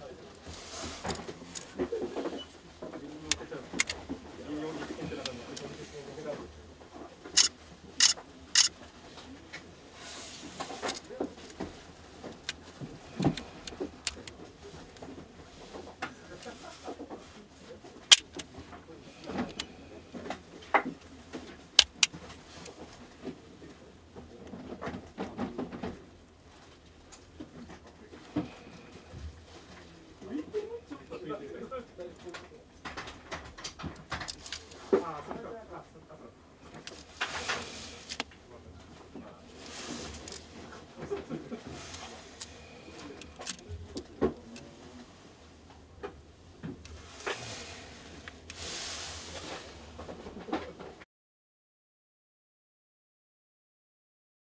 どうぞ。